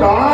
God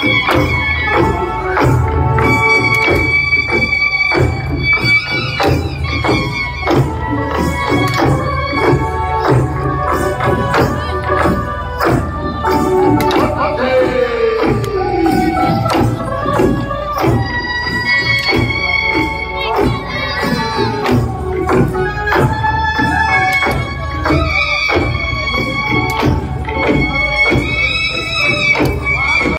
Música